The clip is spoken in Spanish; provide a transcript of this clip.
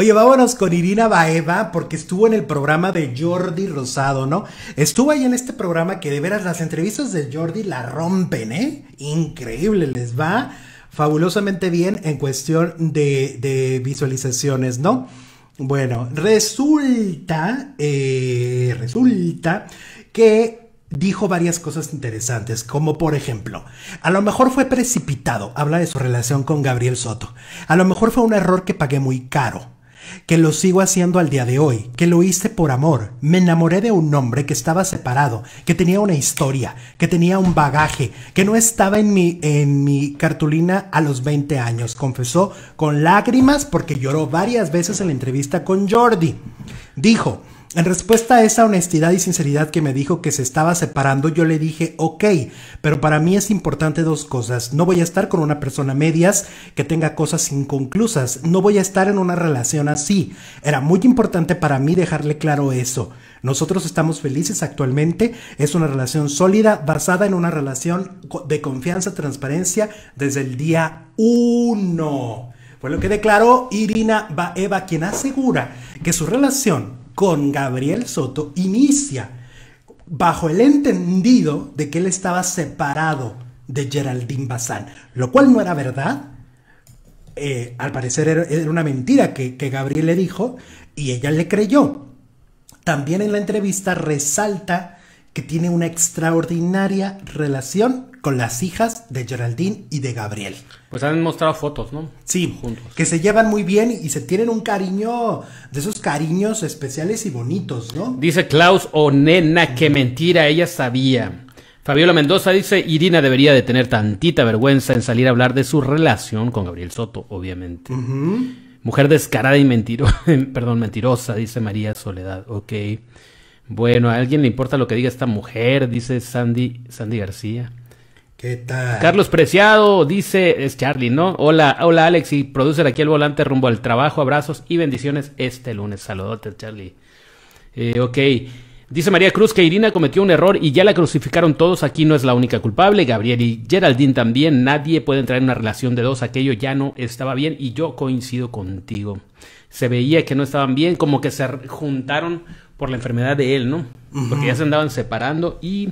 Oye, vámonos con Irina Baeva porque estuvo en el programa de Jordi Rosado, ¿no? Estuvo ahí en este programa que de veras las entrevistas de Jordi la rompen, ¿eh? Increíble, les va fabulosamente bien en cuestión de, visualizaciones, ¿no? Bueno, resulta, eh, resulta que dijo varias cosas interesantes, como por ejemplo, a lo mejor fue precipitado, habla de su relación con Gabriel Soto, a lo mejor fue un error que pagué muy caro, que lo sigo haciendo al día de hoy, que lo hice por amor, me enamoré de un hombre que estaba separado, que tenía una historia, que tenía un bagaje, que no estaba en mi, en mi cartulina a los 20 años, confesó con lágrimas porque lloró varias veces en la entrevista con Jordi. Dijo, en respuesta a esa honestidad y sinceridad que me dijo que se estaba separando, yo le dije, ok, pero para mí es importante dos cosas. No voy a estar con una persona medias que tenga cosas inconclusas. No voy a estar en una relación así. Era muy importante para mí dejarle claro eso. Nosotros estamos felices actualmente. Es una relación sólida, basada en una relación de confianza, transparencia desde el día uno. Fue lo que declaró Irina Baeva, quien asegura que su relación con Gabriel Soto inicia bajo el entendido de que él estaba separado de Geraldine Bazán, lo cual no era verdad. Eh, al parecer era, una mentira que, que Gabriel le dijo y ella le creyó. También en la entrevista resalta que tiene una extraordinaria relación con las hijas de Geraldine y de Gabriel. Pues han mostrado fotos, ¿no? Sí, juntos. Que se llevan muy bien y se tienen un cariño, de esos cariños especiales y bonitos, ¿no? Dice Klaus o nena, que mentira, ella sabía. Fabiola Mendoza dice, Irina debería de tener tantita vergüenza en salir a hablar de su relación con Gabriel Soto, obviamente. Mujer descarada y mentirosa, perdón, mentirosa, dice María Soledad, ok. Bueno, a alguien le importa lo que diga esta mujer, dice Sandy, Sandy García. ¿Qué tal? Carlos Preciado dice, es Charlie, ¿no? Hola, hola Alex y producer aquí el volante rumbo al trabajo, abrazos y bendiciones este lunes. Saludotes, Charlie. Eh, ok. Dice María Cruz que Irina cometió un error y ya la crucificaron todos. Aquí no es la única culpable. Gabriel y Geraldine también. Nadie puede entrar en una relación de dos. Aquello ya no estaba bien y yo coincido contigo. Se veía que no estaban bien, como que se juntaron por la enfermedad de él, ¿no? Porque ya se andaban separando y